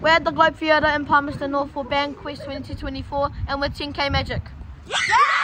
We're at the Globe Theatre in Palmerston North for Band Quest 2024 and we're 10K Magic. Yeah!